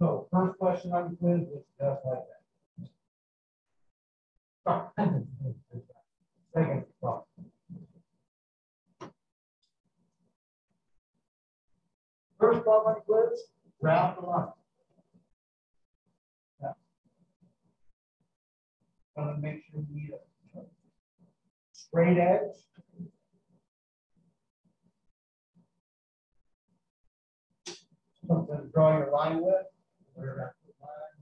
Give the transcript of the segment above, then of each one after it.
So first question on the quiz was just like that. Second problem. First problem on the quiz, graph the line. Yeah. Gonna make sure we a straight edge. Something to draw your line with. Where that's the line.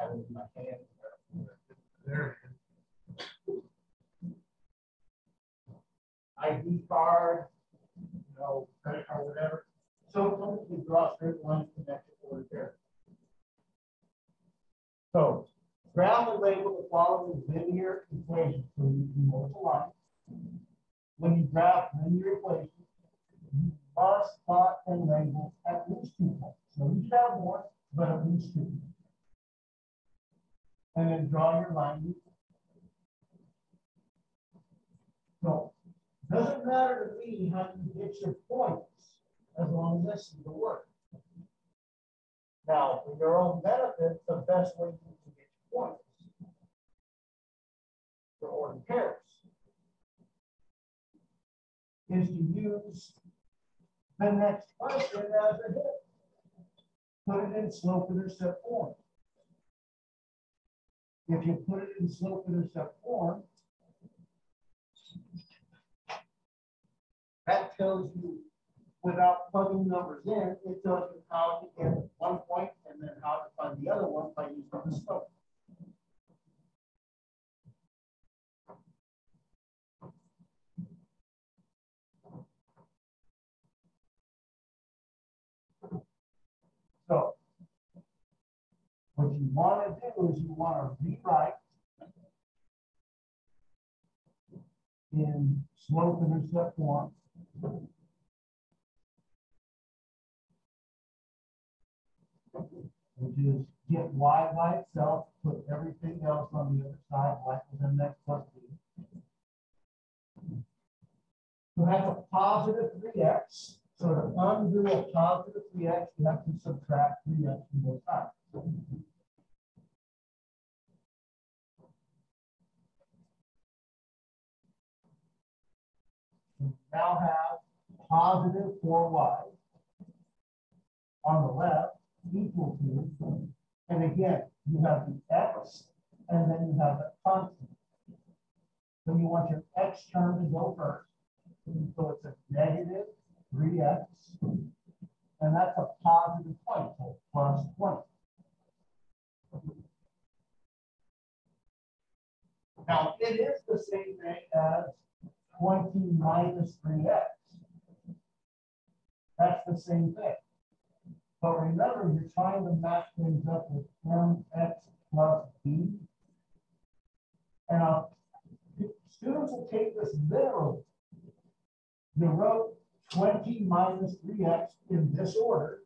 It my hand. There it. ID card, you know, credit card, whatever. So can draw straight line connected over there. So graph and label the following linear equations. So you can multiply. When you graph linear equations, you plot and label at least two points. So you should have more, but at least two. And then draw your line. So doesn't matter to me how you get your points as long as this is the work. Now, for your own benefit, the best way to get your points for order pairs is to use the next function as a. Put it in slope intercept form. If you put it in slope intercept form, that tells you without plugging numbers in, it tells you how to get one point and then how to find the other one by using the slope. So what you want to do is you want to rewrite in slope intercept form which is get y by itself, put everything else on the other side, like within that plus b. So that's a positive 3x. So to undo a positive 3x, you have to subtract 3x from both sides. Now have positive 4y on the left equal to, and again, you have the x, and then you have the constant. So you want your x term to go first. So it's a negative 3x, and that's a positive 20, so plus 20. Now, it is the same thing as 20 minus 3x. That's the same thing. But remember, you're trying to match things up with mx plus b. And uh, students will take this literally. You wrote 20 minus 3x in this order.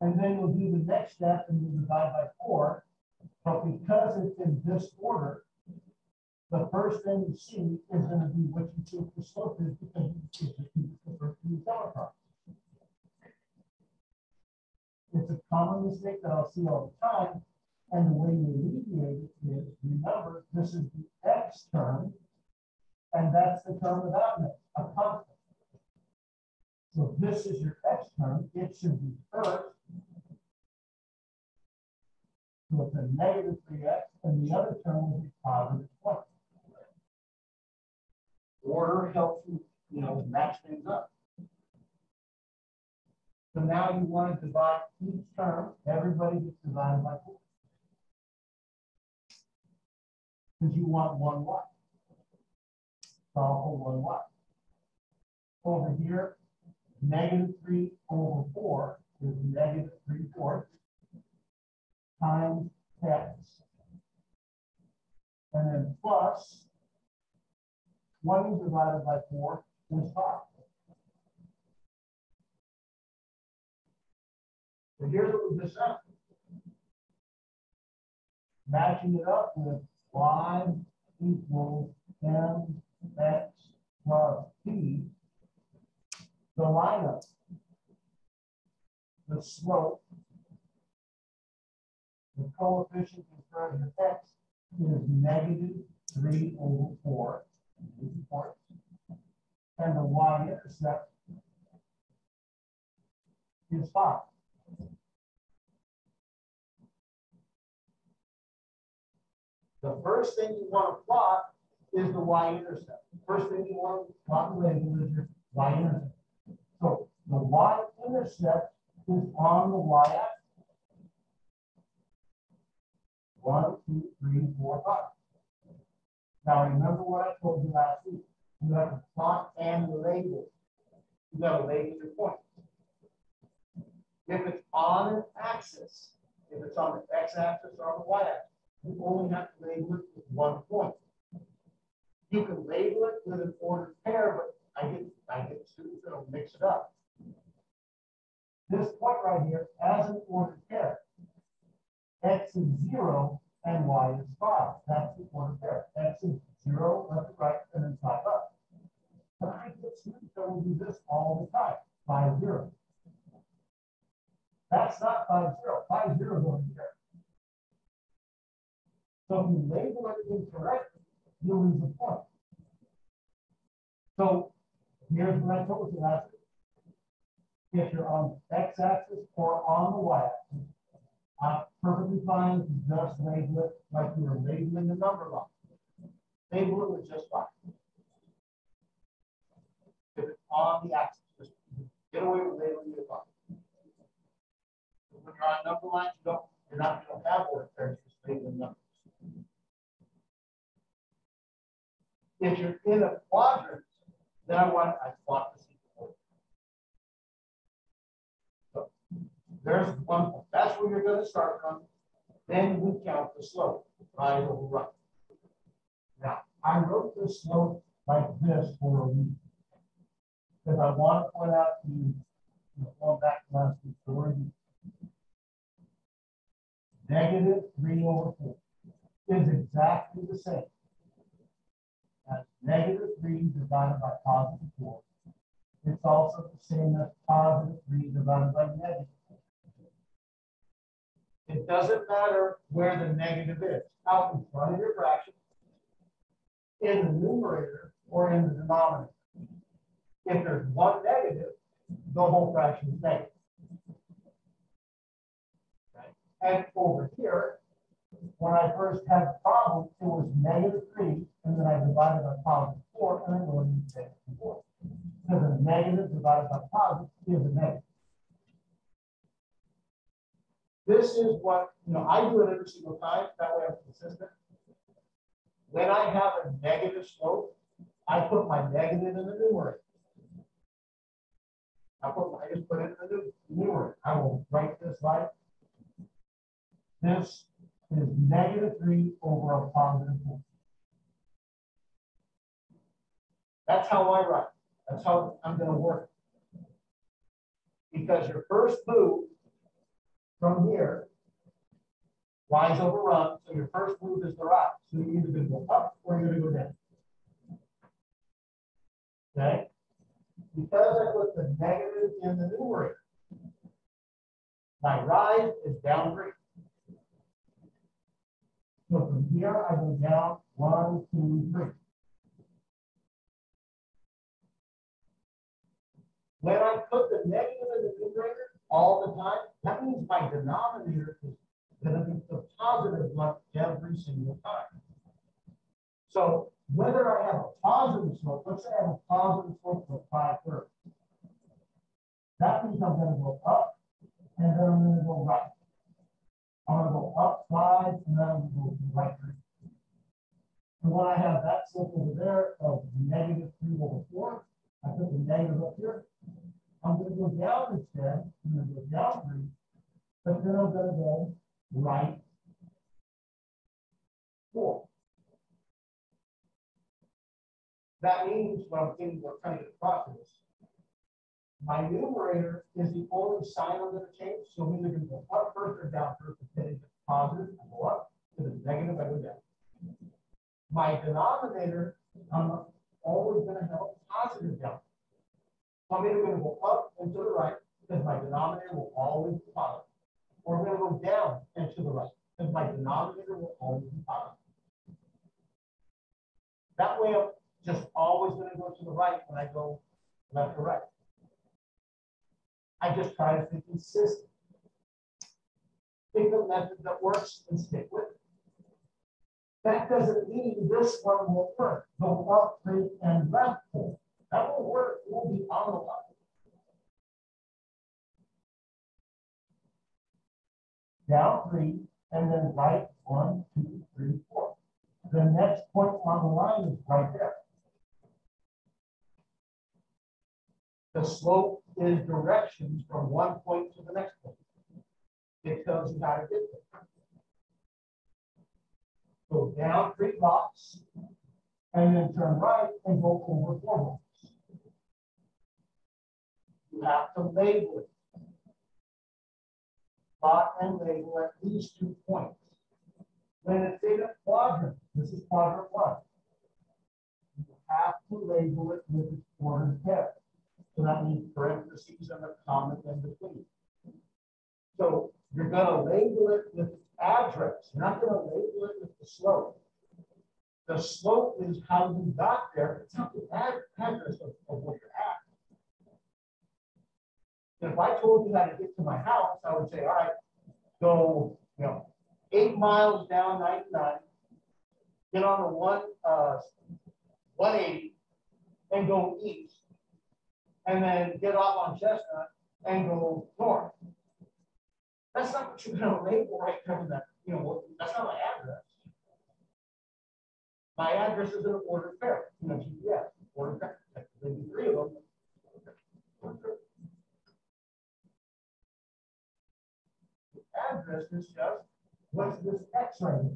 And then you'll do the next step and you divide by 4. But because it's in this order, the first thing you see is going to be what you think the slope is because you the first thing you come across. It's a common mistake that I'll see all the time. And the way you alleviate it is remember, this is the x term, and that's the term without it, a constant. So this is your x term. It should be first. So it's a negative 3x, and the other term will be positive 20. Order helps you, you know, match things up. So now you want to divide each term, everybody gets divided by four. Because you want one y. Solve for one y. Over here, negative 3 over 4 is negative 3 fourths times x. And then plus 20 divided by 4 is 5. So here's what we just found. Matching it up with y equals mx plus b, the lineup. The slope, the coefficient in front of x is negative three over four. And the y-intercept is five. The first thing you want to plot is the y-intercept. First thing you want to plot and label is your y-intercept. So the y-intercept is on the y-axis. One, two, three, four, five. Now remember what I told you last week. You have to plot and label. You got to label your point. If it's on an axis, if it's on the x-axis or the y-axis, you only have to label it with one point. You can label it with an ordered pair, but I get I get students that'll mix it up. This point right here, as an ordered pair, x is zero and y is five. That's the ordered pair. X is zero left to right and then five up. But I get students that will do this all the time. Five zero. That's not five zero. Five zero is over here. So if you label it incorrectly, you lose a point. So here's what I told you last week. If you're on the x-axis or on the y-axis, I'm perfectly fine just label it like you were labeling the number line. Label it with just fine. If it's on the axis, just get away with labeling it fine. When you're on number lines, you don't, you're not going to have order pairs, just labeling numbers. If you're in a quadrant, then I want I plot the there's one point. That's where you're going to start from. Then we count the slope, right over right. Now, I wrote the slope like this for a reason. Because I want to point out to you, going back to last week's story, negative 3 over 4 is exactly the same as negative 3 divided by positive 4. It's also the same as positive 3 divided by negative 4. It doesn't matter where the negative is, out in front of your fraction, in the numerator, or in the denominator. If there's one negative, the whole fraction is negative. And over here, when I first had the problem, it was negative 3, and then I divided by positive 4, and then going to negative 4. So the negative divided by positive is a negative. This is what, you know, I do it every single time, that way I'm consistent. When I have a negative slope, I put my negative in the numerator. I put I just put it in the numerator. I will write this like this is negative 3 over a positive 4. That's how I write. That's how I'm going to work. Because your first move from here, rise over run, so your first move is the right. So you're either going to go up or you're going to go down. Okay? Because I put the negative in the numerator, my rise is down 3. So from here, I go down one, two, three. When I put the negative in the numerator all the time, that means my denominator is going to be the positive one every single time. So whether I have a positive slope, let's say I have a positive slope of five thirds. That means I'm going to go up and then I'm going to go right. I'm going to go up five and then I'm going to go right. And when I have that slope over there of negative three over four, I put the negative up here. I'm going to go down instead. I'm going to go down three, but then I'm going to go right four. That means what I'm thinking, we're trying to get across. My numerator is the only sign I'm going to change. So I'm either going to go up first or down first. If it's positive, I go up. If it's negative, I go down. My denominator, I'm always going to have a positive down. I'm going to go up and to the right because my denominator will always be positive. Or we're going to go down and to the right, because my denominator will always be positive. That way, I'm just always going to go to the right when I go left or right. I just try to be consistent. Pick a method that works and stick with it. That doesn't mean this one will work. Go up, three, and left four. That will work. Will be on the line. Down three, and then right one, two, three, four. The next point on the line is right there. The slope is directions from one point to the next point. It tells you how to get there. Go down three blocks and then turn right and go over four blocks. You have to label it. Spot and label at these two points. When it's in a quadrant, this is quadrant one. You have to label it with its ordered pair. So that means parentheses and a comma in between. So you're going to label it with address. You're not going to label it with the slope. The slope is how you got there. It's not the address of, of where you're at. If I told you how to get to my house, I would say, all right, go, you know, eight miles down 99, get on the one uh, 180 and go east, and then get off on Chestnut and go north. That's not what you're going to label right there in that, you know, that's not my address. My address is an order pair, you know, GPS, order pair. There'll three of them. Address is just what's this X here?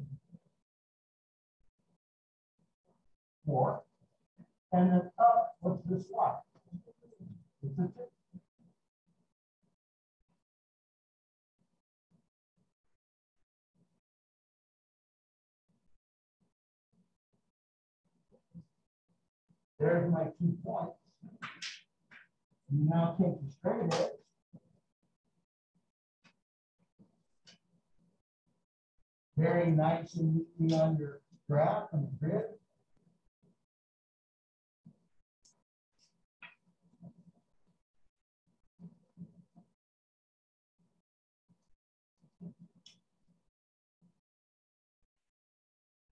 Four. And then up, what's this Y? There's my two points. You now take the straight edge. Very nice and neatly on your graph and grid.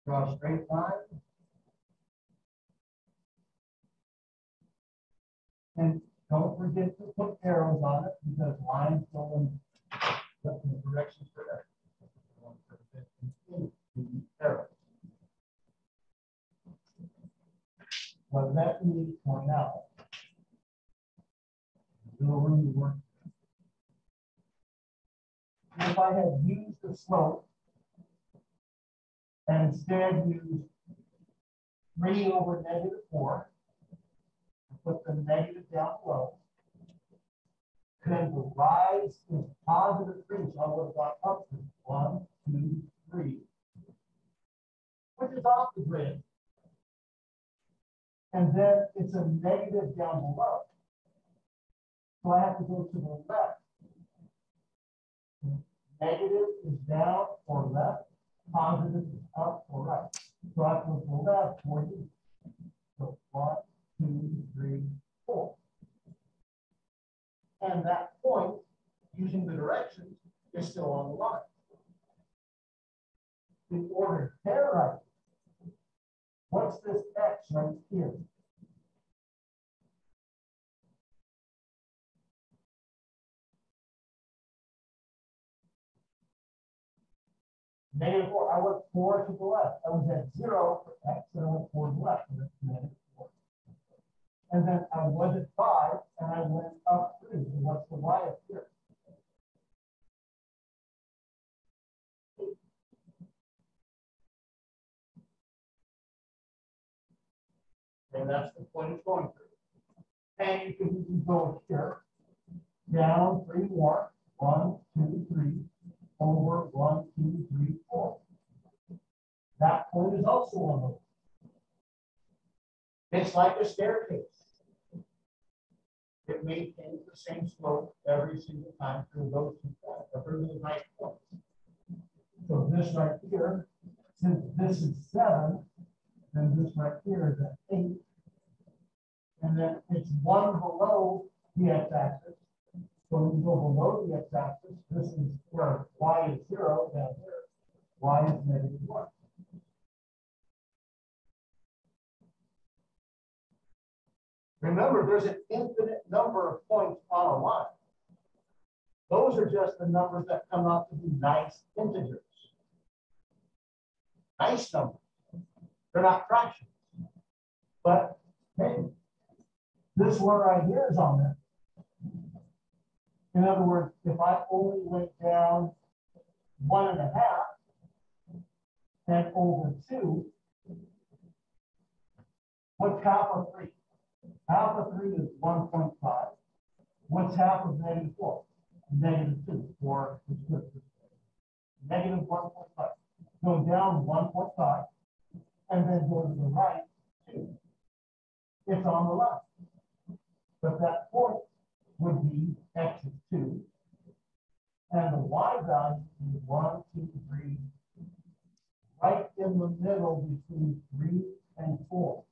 Draw a straight line. And don't forget to put arrows on it because lines go in the direction for that. What that means point out. If I had used the slope and instead used three over negative four, put the negative down below. Then the rise is positive three, so I would have gone up to one, two, three, which is off the grid. And then it's a negative down below. So I have to go to the left. Negative is down or left, positive is up or right. So I have to go to the left or east. So one, two, three, four. And that point, using the directions, is still on the line. The pair right. What's this X right here? Negative four. I went four to the left. I was at zero for X, and I went four to the left. So that's negative four. And then I was at five, and I went up three. And what's the Y up here? And that's the point it's going through. And you can, go here, down three more, one, two, three, over one, two, three, four. That point is also on the It's like a staircase. it maintains the same slope every single time through those two points, through the nice points. So this right here, since this is seven, then this right here is an eight. And then it's one below the x-axis. So when you go below the x-axis, this is where y is zero down here. Y is negative one. Remember, there's an infinite number of points on a line. Those are just the numbers that come out to be nice integers. Nice numbers. They're not fractions. But hey, this one right here is on there. In other words, if I only went down one and a half and over two, what's half of three? Half of three is 1.5. What's half of negative four? Negative two, or negative 1.5. Go down 1.5 and then go to the right two. It's on the left. But that point would be x is 2. And the y value is 1, 2, 3, right in the middle between 3 and 4.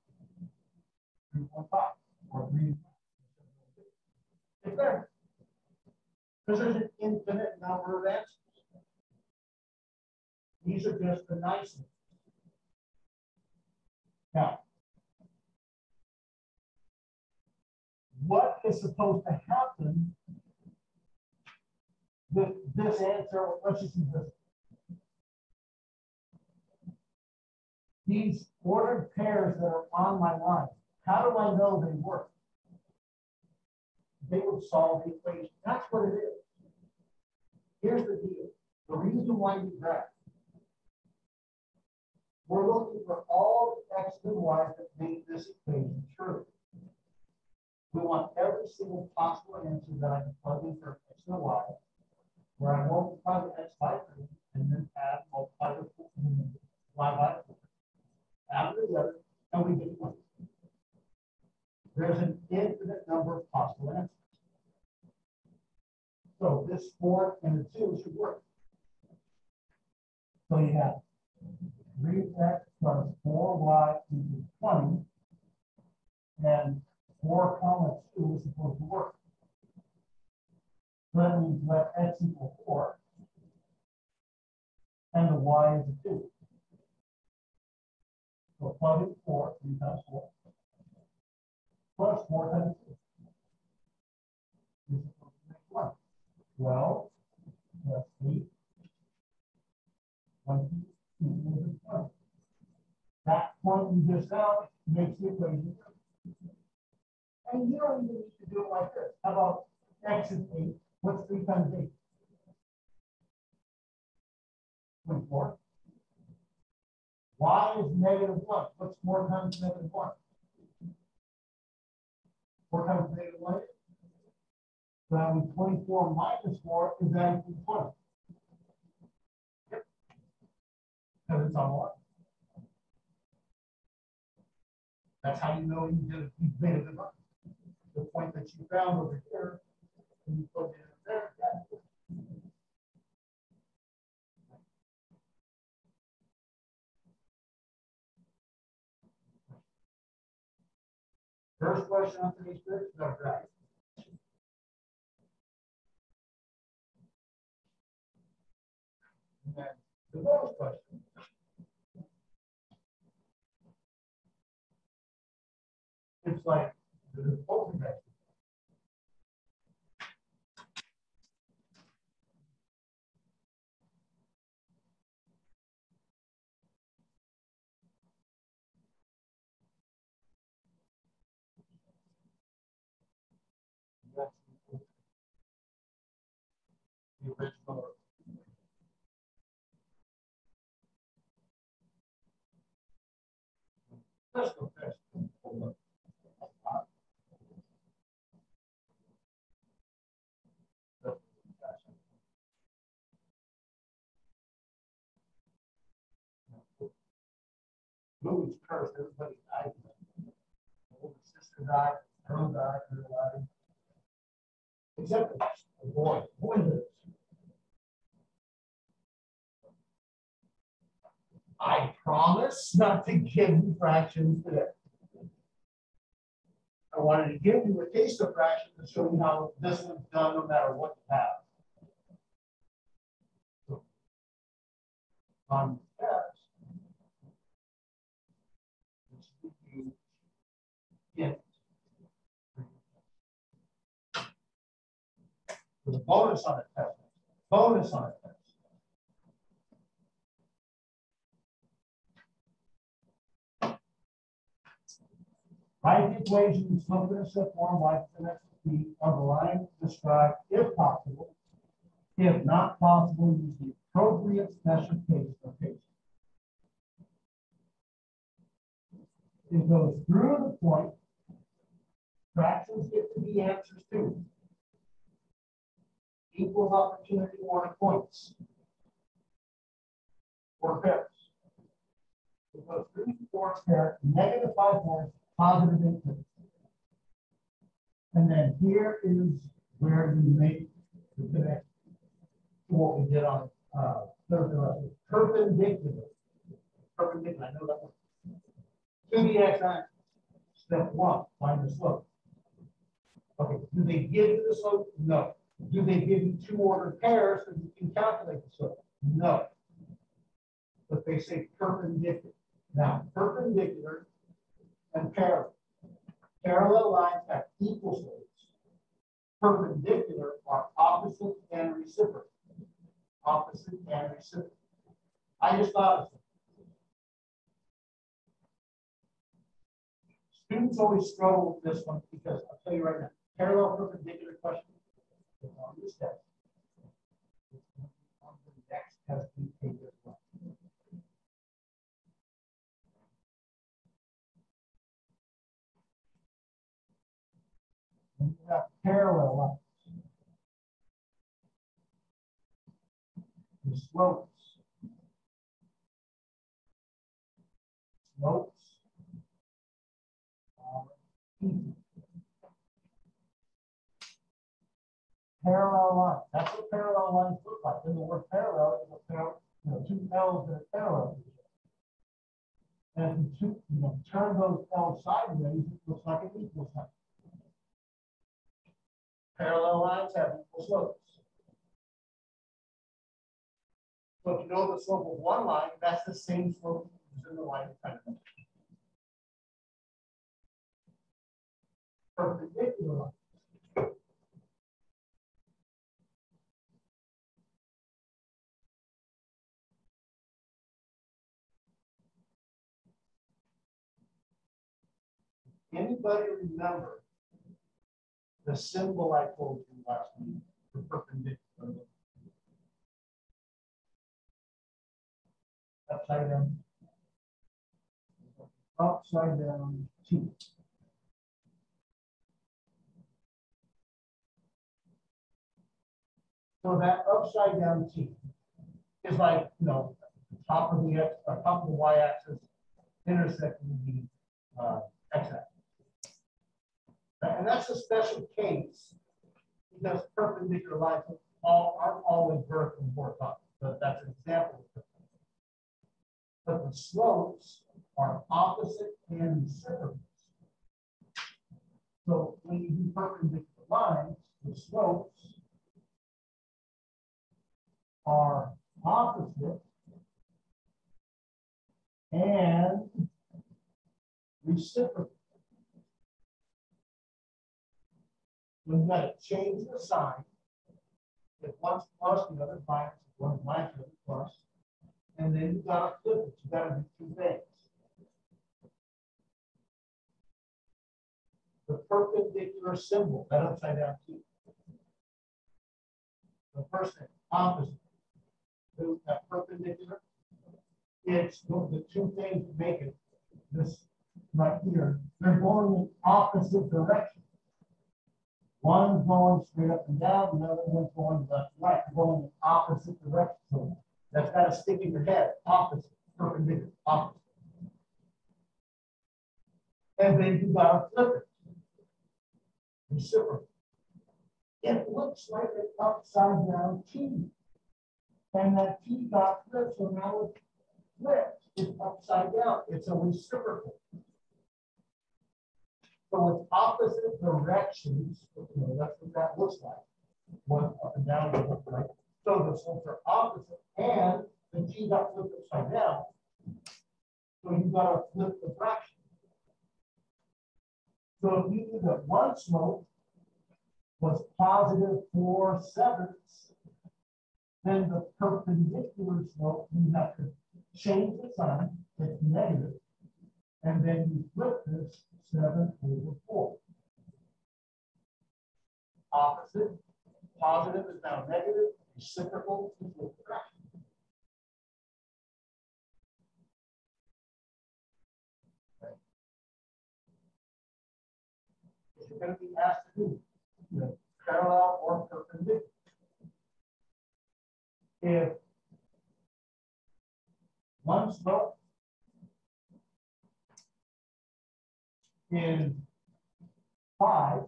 3.5 or 3. It's there. Because there's an infinite number of answers. These are just the nice ones. Now, what is supposed to happen with this answer? Let's just use this. These ordered pairs that are on my line, how do I know they work? They would solve the equation. That's what it is. Here's the deal. The reason why we graph. We're looking for all the x and y that make this equation true. We want every single possible answer that I can plug in for x and y, where I multiply the x by 3 and then add multiply the y by 4. Add together, and we get 1. There's an infinite number of possible answers. So this 4 and the 2 should work. So you have 3x plus 4y equals 20. And 4 comma 2 is supposed to work. So that means let x equal 4. And the y is a 2. So plug in 4, 3 times 4. Plus 4 times 2. Is supposed to make 1. 12 plus 8. 20 equals 20. That point you just found makes the equation and you don't even need to do it like this. How about x is 8? What's 3 times 8? 24. Y is negative 1. What's 4 times negative 1? 4 times negative 1 So that means 24 minus 4 is equal 20. Yep. Because it's on what? That's how you know you did you made a good run the point that you found over here, and you put it in there. First question on today's quiz, no right. And the bonus question. It's like the ultimate. Let's go first. Louis cursed, everybody died. Older sister died, her died, her died. Except avoid, avoid this. I promise not to give you fractions today. I wanted to give you a taste of fractions to show you how this one's done no matter what you have. So, on test, you get with a bonus on a test. Bonus on a test. Write the equation in set form like the next the line described if possible. If not possible, use the appropriate special case notation. It goes through the point. Fractions get to be answers too. Equals opportunity or points. Or pairs. It goes three, four pair, negative five points, eight input. And then here is where you make the connection to what we did on uh, Thursday Perpendicular. Perpendicular, I know that one. To the x-axis. Step one, find the slope. Okay, do they give you the slope? No. Do they give you two ordered pairs so you can calculate the slope? No. But they say perpendicular. Now, perpendicular and parallel. Parallel lines have equal slopes. Perpendicular are opposite and reciprocal. Opposite and reciprocal. I just thought of it. Students always struggle with this one because I'll tell you right now, parallel perpendicular question on test. On the next test we take as well. And you have parallel lines. The slopes. Slopes are. Parallel lines. That's what parallel lines look like. And the word parallel is a pair, you know, two L's that are parallel. And if you, you know, turn those L's sideways, it looks like an equal sign. Parallel lines have equal slopes. So if you know the slope of one line, that's the same slope as in the line of front of Perpendicular line. Anybody remember the symbol I told you last week for perpendicular? Upside down. Upside down T. So that upside down T is like, you know, top of the x, top of the y-axis intersecting the uh, x-axis. And that's a special case because perpendicular lines all, aren't always vertical and horizontal. But that's an example. But the slopes are opposite and reciprocal. So when you do perpendicular lines, the slopes are opposite and reciprocal. Got to change the sign. If one's plus, the other minus, if one's minus, the other plus. And then you've got to flip it. You've got to do two things. The perpendicular symbol, that upside down T. The thing, opposite. That perpendicular. It's the two things make it this right here. They're going in opposite directions. One's going straight up and down, the other one's going left right, going in opposite directions. That's got to stick in your head. Opposite, perpendicular, opposite. And then you got to flip it. Reciprocal. it looks like an upside down T. And that T got flipped, so now it's flipped. It's upside down. It's a reciprocal. So it's opposite directions. You know, that's what that looks like. One up and down? So the slopes are opposite, and the T got flipped upside down. So you've got to flip the fraction. So if you knew that one slope was positive four sevenths, then the perpendicular slope, you have to change the sign, it's negative, and then you flip this seven over four. Opposite, positive is now negative, reciprocal is with fraction. You're going to be asked to do you know, parallel or perpendicular. If one slope is five,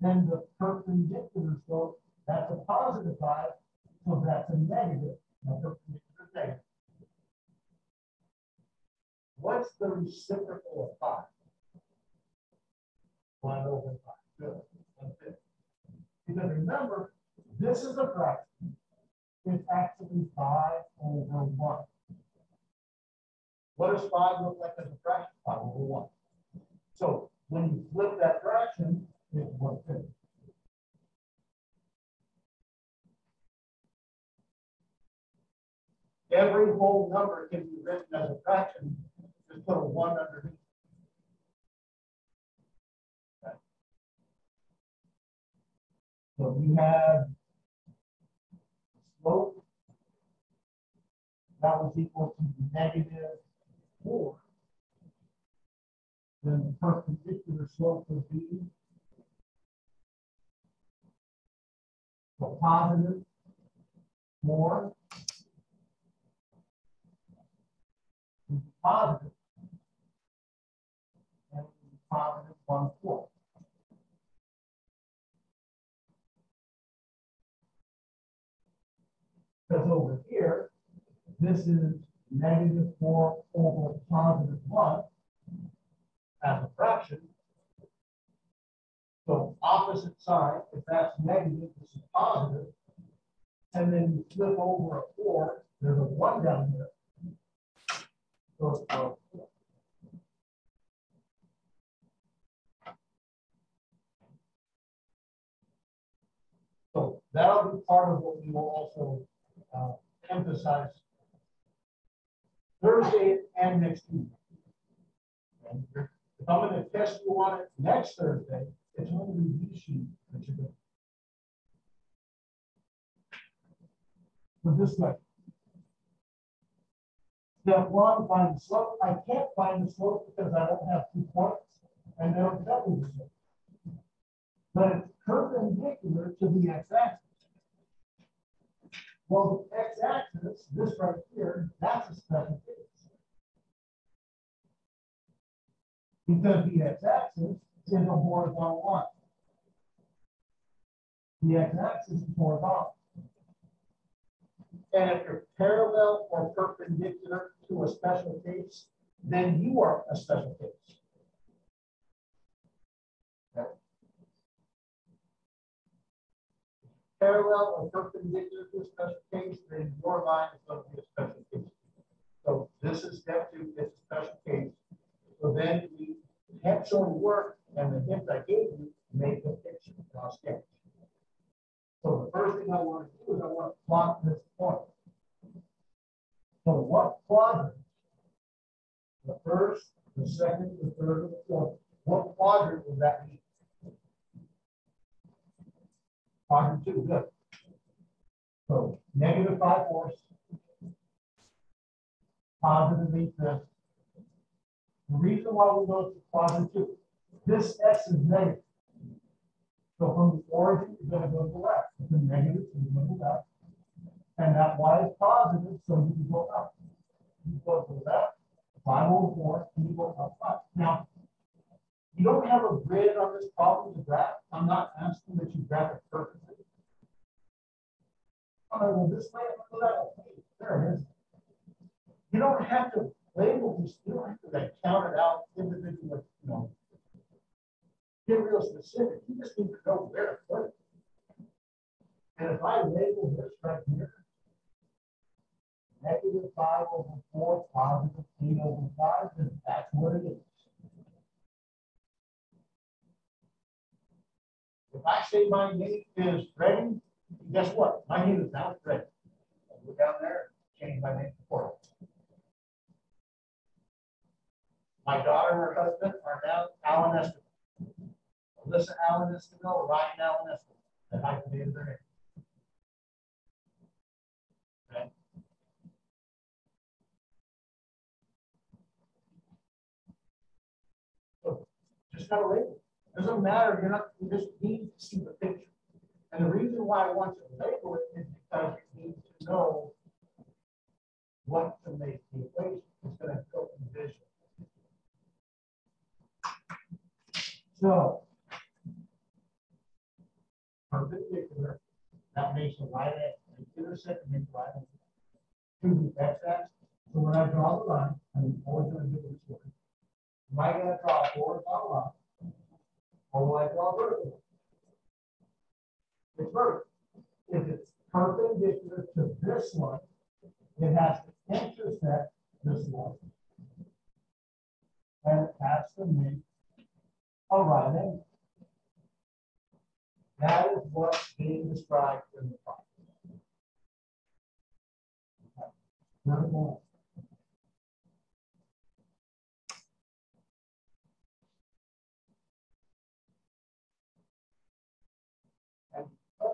then the perpendicular slope, that's a positive five, so that's a negative. Perpendicular negative. What's the reciprocal of five? One over five. Good. Because remember, this is a fraction. It's actually five over one. What does five look like as a fraction? Five over one. So when you flip that fraction, it's one fifth. Every whole number can be written as a fraction. Just put a one underneath. So we have slope that was equal to negative four. Then the perpendicular slope would be so positive more positive and positive one fourth. Because over here, this is negative 4 over positive 1 as a fraction. So opposite side, if that's negative, this is positive. And then you flip over a 4, there's a 1 down here. So, uh, so that'll be part of what we will also uh, emphasize Thursday and next week. If I'm going to test you on it next Thursday, it's only the review sheet that you're going So this way. Step one, find the slope. I can't find the slope because I don't have two points and they don't tell me the slope. But it's perpendicular to the x-axis. Well, the x-axis, this right here, that's a special case. Because the x-axis is a horizontal line. The x-axis is horizontal. And if you're parallel or perpendicular to a special case, then you are a special case. Parallel or perpendicular to a special case, then your line is going to be a special case. So this is step two, it's a special case. So then we have shown work and the hint I gave you, make a picture, draw sketch. So the first thing I want to do is I want to plot this point. So what quadrant? The first, the second, the third, the fourth. What quadrant would that be? Two, good. So negative five fourths, positive eight fifths. The reason why we go to quadrant two, this x is negative. So from the origin, you're going to go to the left. It's a negative, so you go to the left. And that y is positive, so you can go up. You go to the left, 5 over 4, and you go up 5. Now, You don't have a grid on this problem to graph. I'm not asking that you graph it perfectly. I'm gonna go this way, I'm that way. There it is. You don't have to label this, you don't have to count it out individually, you know. Get real specific, you just need to know where to put it. And if I label this right here, negative five over four, positive eight over five, then that's what it is. If I say my name is Freddie, guess what? My name is now Freddie. I'll go down there, change my name to Ford. My daughter and her husband are now Alan Estes. Alyssa Allen Esquivel, Ryan Allen Esquivel. That hyphenated their name. Okay. So just got to label. Doesn't matter. You're not. You just need to see the picture. And the reason why I want to label it is because you need to know what to make the equation. It's going to help you visual. So perpendicular, that makes a right angle. Intersect makes right angle. To the x-axis. So when I draw the line, I'm always going to do this way. Am I going to draw a horizontal line? Draw vertical? It's vertical. If it's perpendicular to this one, it has to intersect this one. And it has to make a right angle. That is what's being described in the problem. Vertical.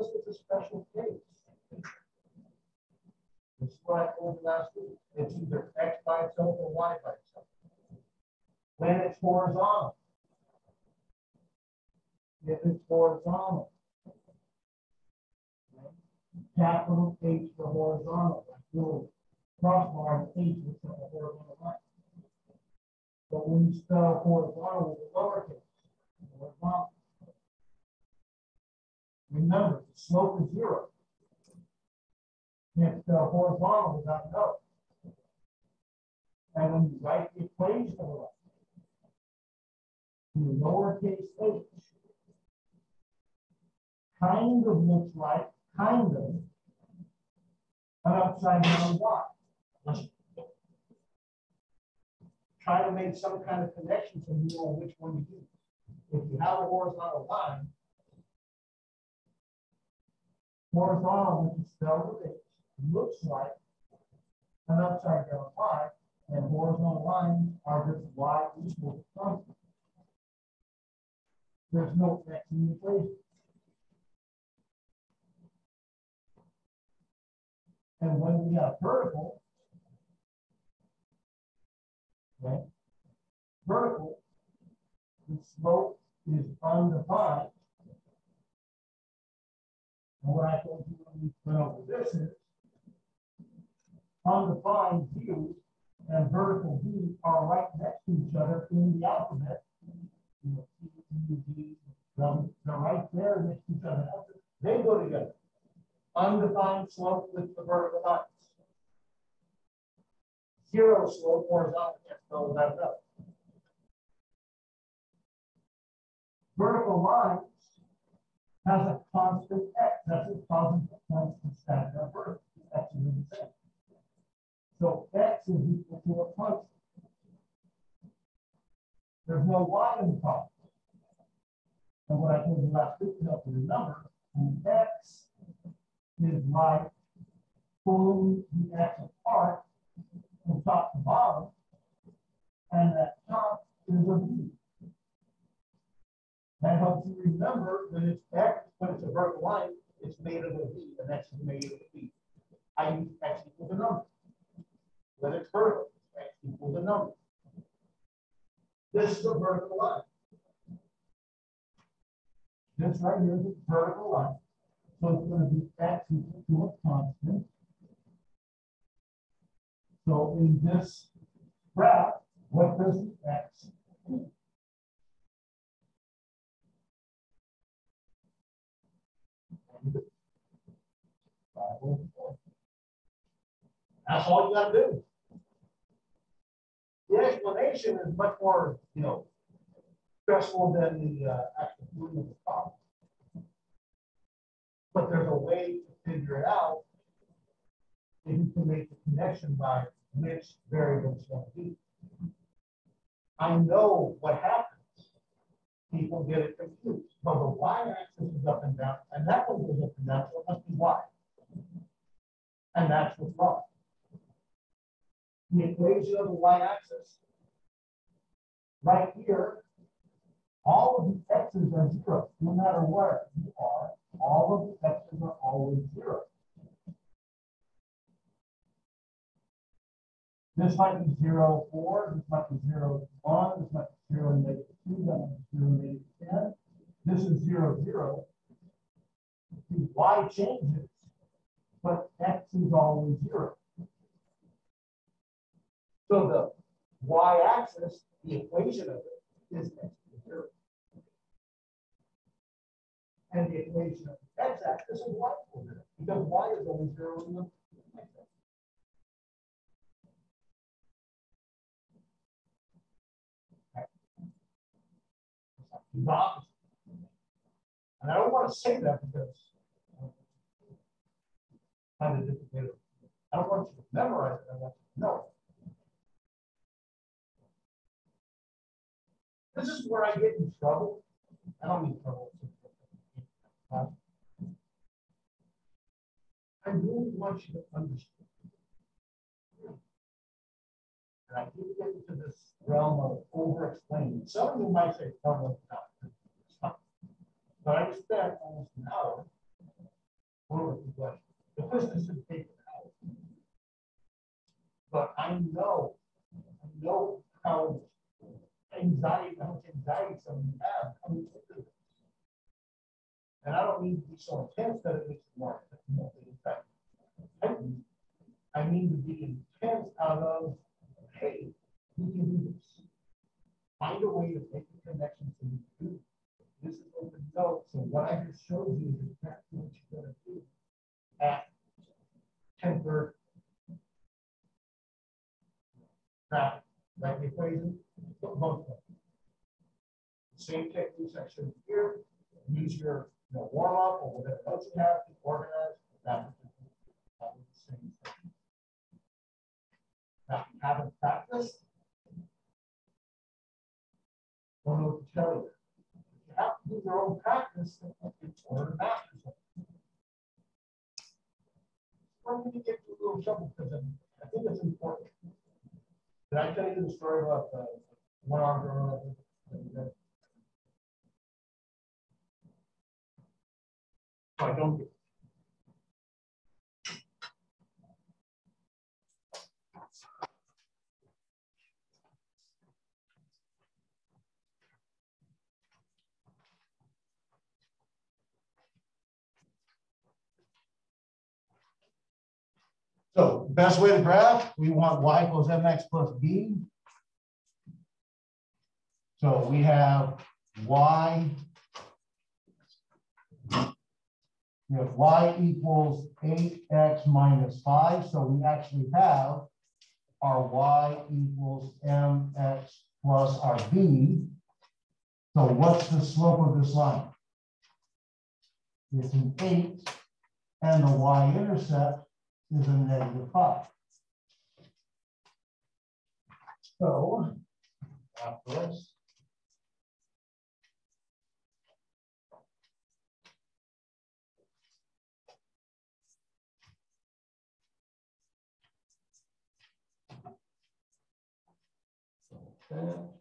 It's a special case, this is what I told you last week. It's either X by itself or Y by itself. When it's horizontal, if it's horizontal. Capital H for horizontal, like little crossbar H is a horizontal line. But when you spell horizontal with a lowercase, horizontal. Remember, the slope is zero. Can't spell horizontal without no. And when you write the equation of the lowercase h kind of looks like, kind of, an upside down Y. Try to make some kind of connection so you know which one to use. If you have a horizontal line, horizontal, which is with H, looks like an upside down Y, and horizontal lines are just Y equals constant. There's no X in the equation. And when we have vertical, okay, vertical, the slope is undefined. And what I told you when we went over this is undefined view and vertical v are right next to each other in the alphabet. You know, U, they're right there next to each other. They go together undefined slope with the vertical lines. Zero slope horizontal can't spell that up. Vertical lines has a constant x. That's a constant constant of vertical. X is the same. So x is equal to a constant. There's no y in the problem. And what I told you last week to help you remember, an x is like pulling the x apart from top to bottom, and that top is a v. That helps you remember that it's x, but it's a vertical line, it's made of a v, and that's made of a v. I use x equals a number. When it's vertical, x equals a number. This is a vertical line. This right here is a vertical line. So it's going to be x equal to a constant. So in this graph, what does the x do? Four. That's all you gotta do. The explanation is much more, you know, stressful than the uh, actual doing of the problem. But there's a way to figure it out if you can make the connection by which variable it's going to be. I know what happens. People get it confused. But the y-axis is up and down, and that one goes up and down, so it must be y. And that's what's wrong. The equation of the y-axis, right here, all of the x's are zero, no matter where you are, all of the x's are always zero. This might be zero, four, this might be zero, one, this might be zero, negative two, that might be zero, negative ten. This is zero, zero. The y changes, but x is always zero. So the y-axis, the equation of it is x to zero. And the equation of the x-axis is y to zero, because y is always zero in the x-axis. And I don't want to say that because kind of difficult. I don't want you to memorize it. I want to know. This is where I get in trouble. I don't mean trouble. I really want you to understand. And I keep getting to this realm of over explaining. Some of you might say, no, no. But I spent almost an hour over the question. The business is taken out. But I know, I know how anxiety, how much anxiety some have coming into this. And I don't mean to be so intense that it makes it more effective. I mean to be intense out of hey, we can do this. Find a way to make the connection to the do. This is open note. So what I just showed you is exactly what you're going to do at 10 Now, like the equation, both of them. Same techniques I showed here. Use your you know, warm up or whatever else you have to organize that. Same thing that we haven't don't know what to tell you. You have to do your own practice master something. Going to get little I think it's important. Did I tell you the story about uh, the one arm girl? I don't get So best way to graph, we want y equals mx plus b. So we have y, we have y equals 8x minus 5. So we actually have our y equals mx plus our b. So what's the slope of this line? It's an 8, and the y-intercept is a negative 5. So, after this, Okay.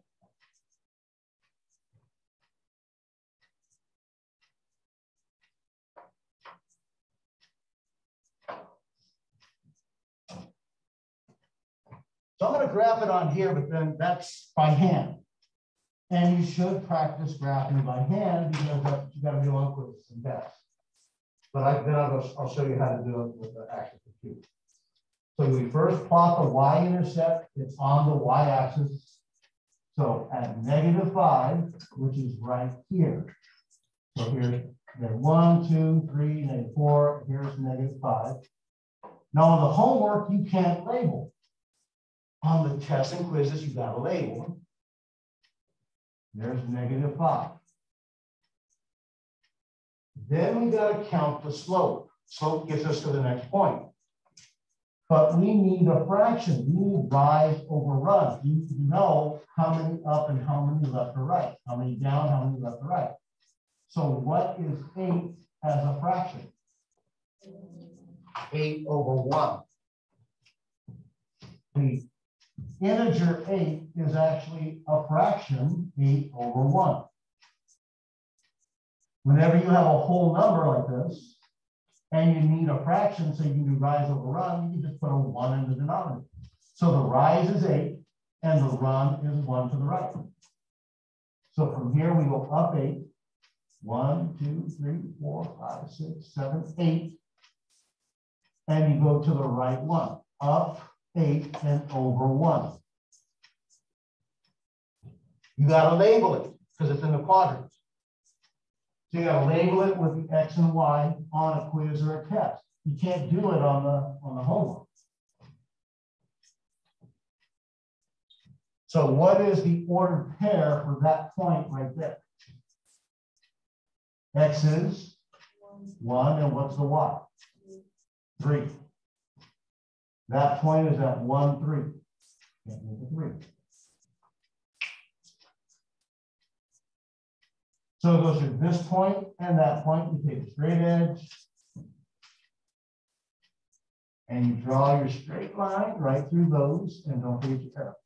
So I'm going to graph it on here, but then that's by hand. And you should practice graphing by hand because what you got to do on quizzes and tests. But I, then I'll, I'll show you how to do it with the actual computer. So we first plot the y-intercept. It's on the y-axis. So at negative 5, which is right here. So here's Okay, one, two, three, negative four, here's negative five. Now on the homework, you can't label. On the tests and quizzes, you gotta label. There's negative five. Then we gotta count the slope. Slope gets us to the next point. But we need a fraction. We need rise over run. You need to know how many up and how many left or right, how many down, how many left or right. So what is eight as a fraction? Eight over one. The integer eight is actually a fraction, eight over one. Whenever you have a whole number like this, and you need a fraction so you can do rise over run, you can just put a one in the denominator. So the rise is eight, and the run is one to the right. So from here, we go up eight, one, two, three, four, five, six, seven, eight. And you go to the right one, up eight and over one. You got to label it because it's in the quadrants. So you got to label it with the X and Y on a quiz or a test. You can't do it on the, on the homework. So what is the ordered pair for that point right there? X is one, and what's the Y? Three. That point is at one, three. Can't make a three. So it goes to this point and that point. You take a straight edge. And you draw your straight line right through those and don't forget your arrows.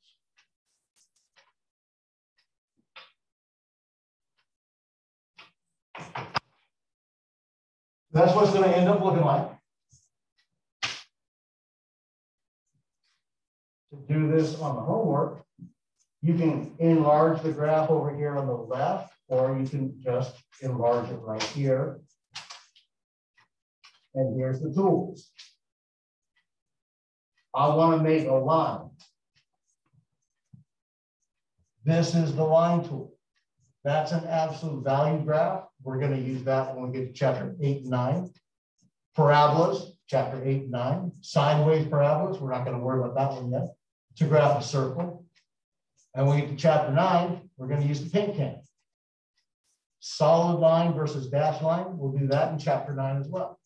That's what's going to end up looking like. To do this on the homework, you can enlarge the graph over here on the left or you can just enlarge it right here. And here's the tools. I want to make a line. This is the line tool. That's an absolute value graph. We're going to use that when we get to chapter eight and nine. Parabolas, chapter eight and nine. Sideways parabolas, we're not going to worry about that one yet. To graph a circle. And when we get to chapter nine, we're going to use the paint can solid line versus dash line. We'll do that in chapter nine as well.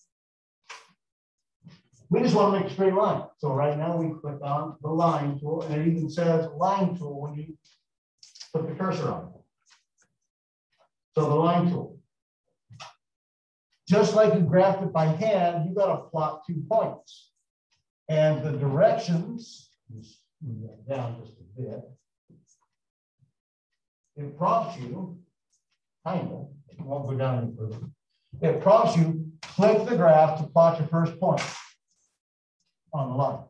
We just want to make a straight line. So right now we click on the line tool and it even says line tool when you put the cursor on. So the line tool. Just like you graphed it by hand, you got to plot two points. And the directions, move that down just a bit, it prompts you kind of, it won't go down any further. It prompts you, click the graph to plot your first point on the line.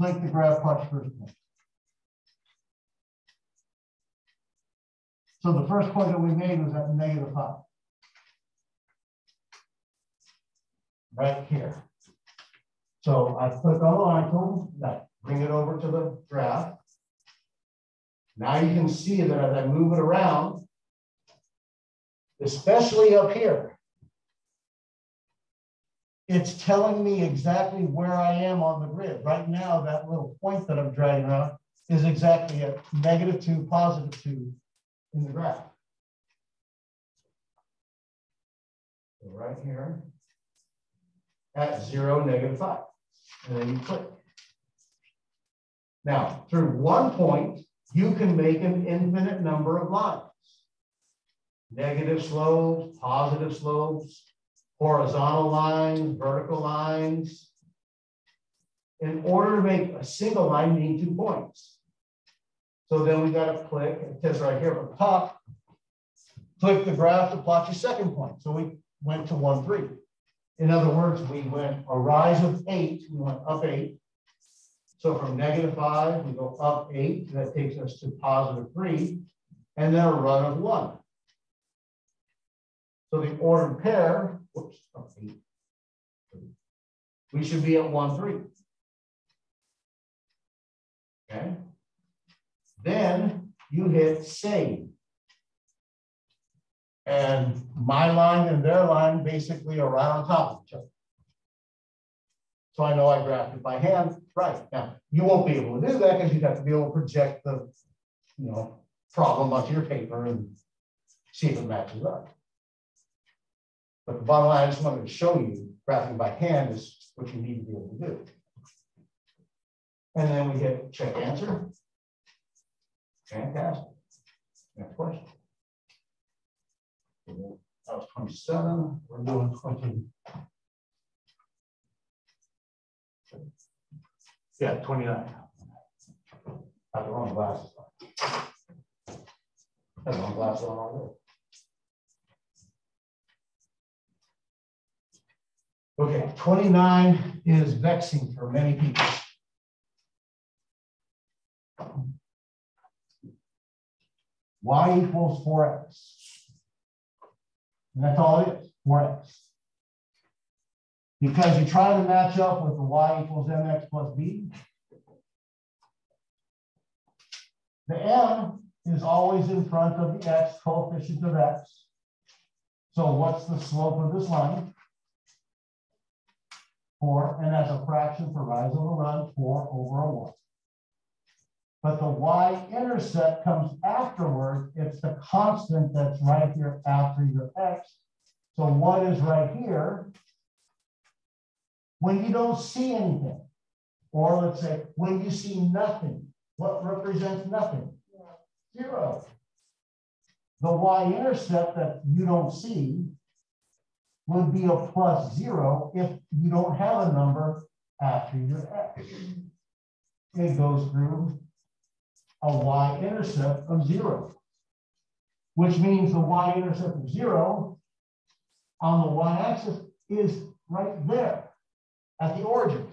Click the graph, plot your first point. So the first point that we made was at negative five. Right here. So I click on the icon, that bring it over to the graph. Now you can see that as I move it around, especially up here, it's telling me exactly where I am on the grid. Right now, that little point that I'm dragging around is exactly at negative two, positive two in the graph. So right here at zero, negative five and then you click. Now, through one point, you can make an infinite number of lines. Negative slopes, positive slopes, horizontal lines, vertical lines. In order to make a single line, you need two points. So then we got to click, it says right here at the top, click the graph to plot your second point. So we went to one, three. In other words, we went a rise of eight, we went up eight. So from negative five, we go up eight, that takes us to positive three, and then a run of one. So the ordered pair, whoops, up eight, we should be at one, three. Okay. Then you hit save. And my line and their line basically are right on top of each other. So I know I graphed it by hand. Right. Now, you won't be able to do that because you'd have to be able to project the, you know, problem onto your paper and see if it matches up. But the bottom line, I just wanted to show you graphing by hand is what you need to be able to do. And then we hit check answer. Fantastic. Next question. That was 27. We're doing 20. Yeah, 29. I Got the wrong glasses on. Had the wrong glasses on already. Okay, 29 is vexing for many people. y equals 4x. And that's all it is, 4x. Because you try to match up with the y equals mx plus b. The m is always in front of the x coefficient of x. So what's the slope of this line? Four, and as a fraction for rise over run, four over a one. But the y-intercept comes afterward. It's the constant that's right here after your x. So what is right here? When you don't see anything, or let's say when you see nothing, what represents nothing? Zero. The y-intercept that you don't see would be a plus zero if you don't have a number after your x. It goes through a y-intercept of zero, which means the y-intercept of zero on the y-axis is right there at the origin.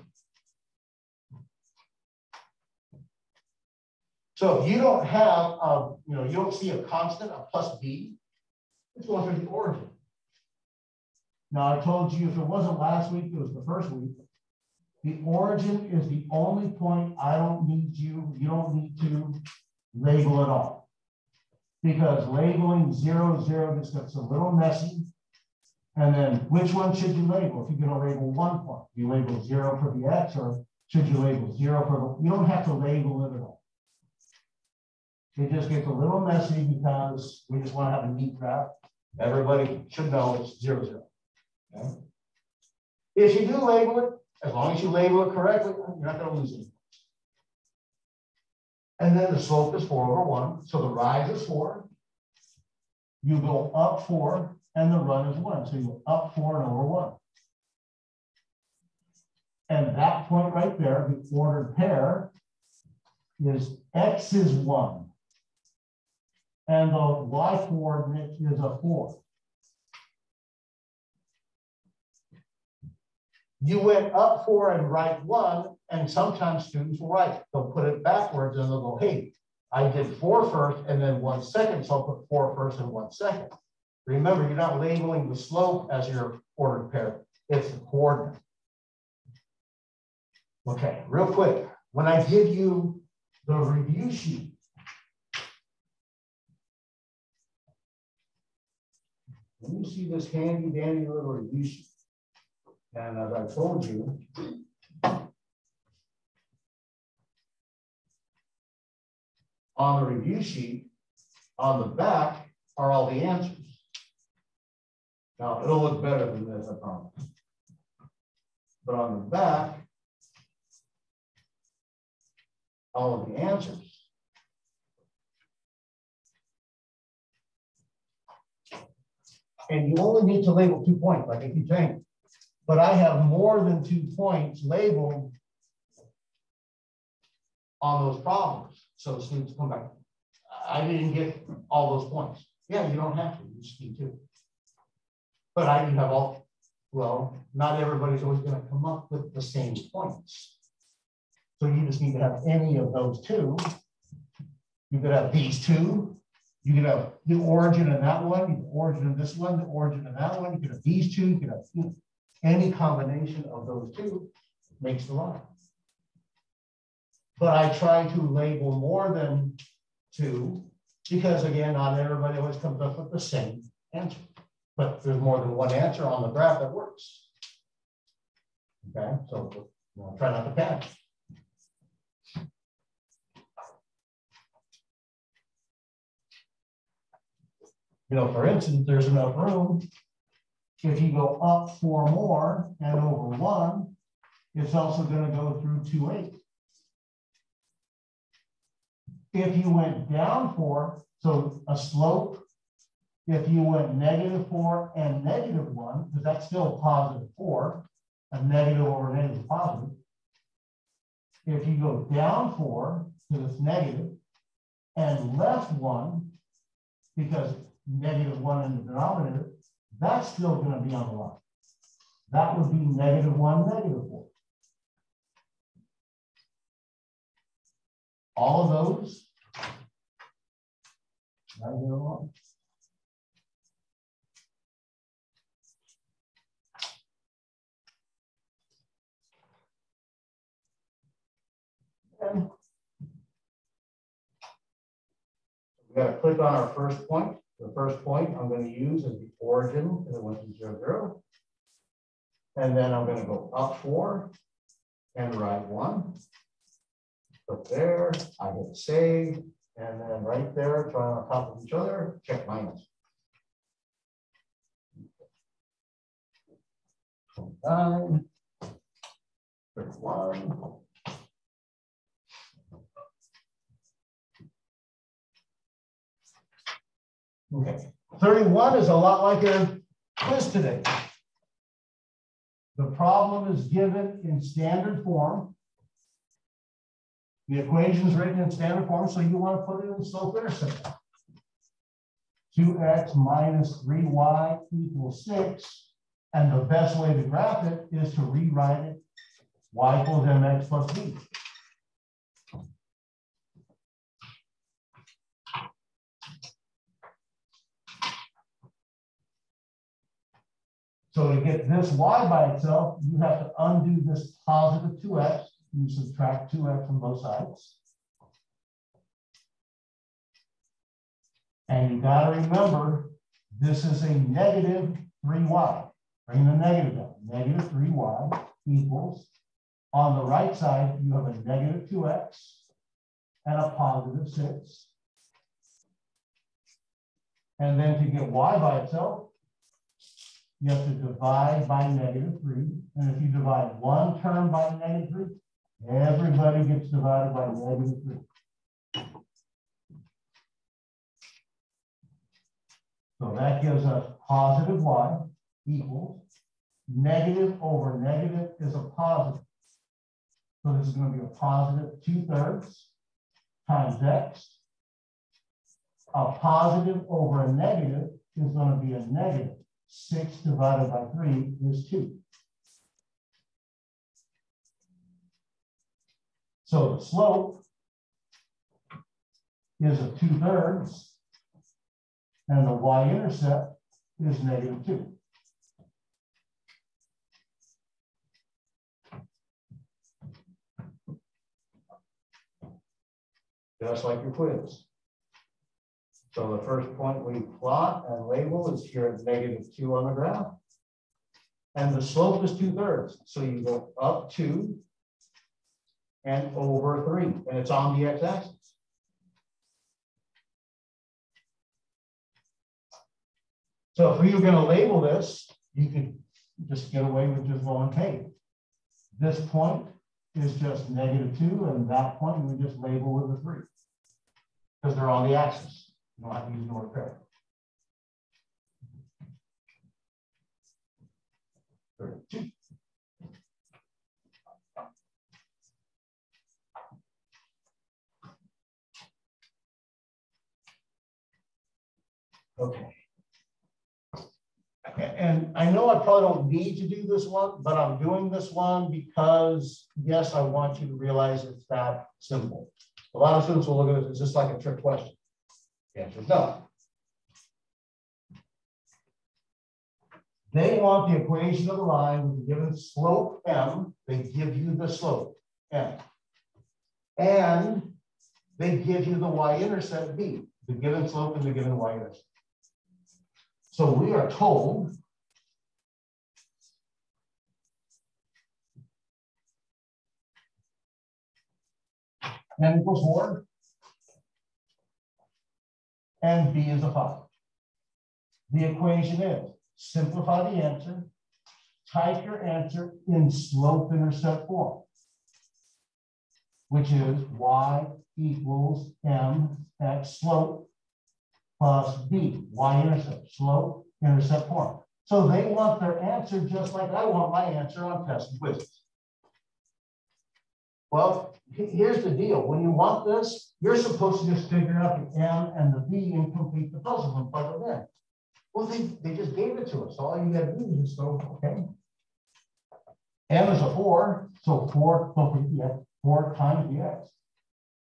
So if you don't have, a, you know, you don't see a constant, a plus b, it's going through the origin. Now I told you if it wasn't last week, it was the first week. The origin is the only point I don't need you, you don't need to label at all. Because labeling zero, zero just gets a little messy. And then which one should you label? If you're to label one point, do you label zero for the x or should you label zero for the, you don't have to label it at all. It just gets a little messy because we just want to have a neat graph. Everybody should know it's zero, zero. Okay? If you do label it, as long as you label it correctly, you're not going to lose any. And then the slope is four over one. So the rise is four. You go up four and the run is one. So you go up four and over one. And that point right there, the ordered pair, is x is one. And the y coordinate is a four. You went up four and right one, and sometimes students will write, they'll put it backwards and they'll go, hey, I did four first and then one second, so I'll put four first and one second. Remember, you're not labeling the slope as your ordered pair, it's the coordinate. Okay, real quick, when I give you the review sheet, me see this handy dandy little review sheet. And as I told you, on the review sheet, on the back are all the answers. Now, it'll look better than this, I promise. But on the back, all of the answers. And you only need to label two points, like I keep saying but I have more than two points labeled on those problems. So students come back. I didn't get all those points. Yeah, you don't have to, you just need to. But I do have all, well, not everybody's always going to come up with the same points. So you just need to have any of those two. You could have these two. You could have the origin of that one, the origin of this one, the origin of that one. You could have these two. You could have any combination of those two makes the line. but I try to label more than two because again, not everybody always comes up with the same answer, but there's more than one answer on the graph that works. Okay, so know, try not to panic. You know, for instance, there's enough room. If you go up four more and over one, it's also going to go through two eight. If you went down four, so a slope, if you went negative four and negative one, because that's still positive four, a negative over negative positive. If you go down four, because it's negative, and left one, because negative one in the denominator, that's still going to be on the line. That would be negative one, negative four. All of those. Right here along. And we got to click on our first point. The first point I'm going to use is the origin, and it went to zero, zero. And then I'm going to go up four and right one. Put there, I hit save, and then right there, try on top of each other, check minus. Nine, 31. Okay, 31 is a lot like a quiz today. The problem is given in standard form. The equation is written in standard form, so you want to put it in slope intercept. 2x minus 3y equals 6. And the best way to graph it is to rewrite it y equals mx plus b. So to get this y by itself, you have to undo this positive 2x. You subtract 2x from both sides. And you got to remember, this is a negative 3y. Bring the negative down. Negative 3y equals, on the right side, you have a negative 2x and a positive 6. And then to get y by itself, you have to divide by negative 3. And if you divide one term by negative 3, everybody gets divided by negative 3. So that gives us positive y equals negative over negative is a positive. So this is going to be a positive 2 thirds times x. A positive over a negative is going to be a negative 6 divided by 3 is 2. So the slope is a 2 thirds, and the y-intercept is negative 2. Just like your quiz. So the first point we plot and label is here at negative two on the graph. And the slope is two thirds. So you go up two and over three, and it's on the x-axis. So if we were going to label this, you could just get away with just going, hey, this point is just negative two, and that point we just label with a three because they're on the axis. Okay. And I know I probably don't need to do this one, but I'm doing this one because, yes, I want you to realize it's that simple. A lot of students will look at it as just like a trick question. The answer is no. They want the equation of the line with the given slope m. They give you the slope m. And they give you the y-intercept b, the given slope and the given y-intercept. So we are told n equals four, and b is a five. The equation is simplify the answer, type your answer in slope intercept form, which is y equals m x slope plus b, y-intercept, slope, intercept form. So they want their answer just like I want my answer on test quizzes. Well, here's the deal. When you want this, you're supposed to just figure out the M and the B and complete the puzzle and plug them in. Well, they, they just gave it to us. All you got to do is just go, okay. M is a four, so four, complete the X, four times the X.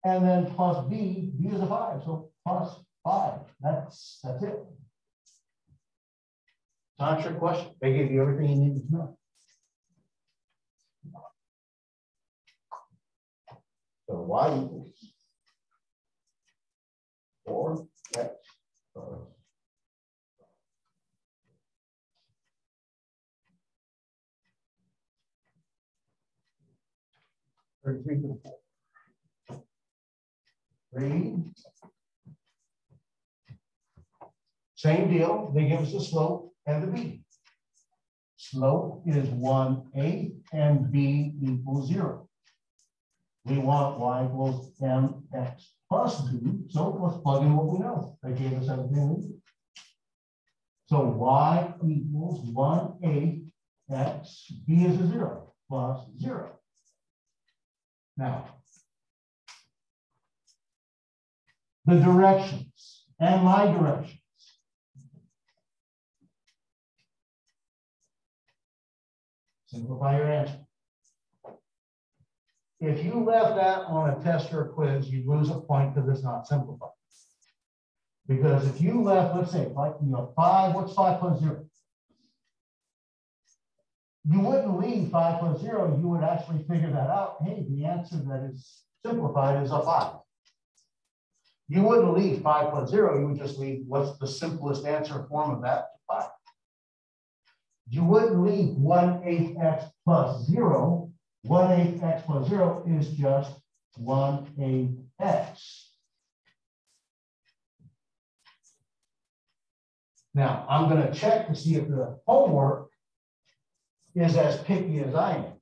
And then plus B, B is a five, so plus five. That's that's it. Not your question. They gave you everything you needed to know. So y Thirty-three to four. Three. Same deal, they give us the slope and the b. Slope is one eighth and b equals zero we want y equals mx plus 2. So let's plug in what we know. They gave us everything. So y equals 1 8 x, b is a 0, plus 0. Now, the directions and my directions. Simplify your answer. If you left that on a test or a quiz, you'd lose a point because it's not simplified. Because if you left, let's say, like you know, five, what's five plus zero? You wouldn't leave five plus zero, you would actually figure that out. Hey, the answer that is simplified is a five. You wouldn't leave five plus zero, you would just leave what's the simplest answer form of that five. You wouldn't leave one eighth x plus zero, 1 8 x plus 0 is just 1 8 x. Now, I'm going to check to see if the homework is as picky as I am.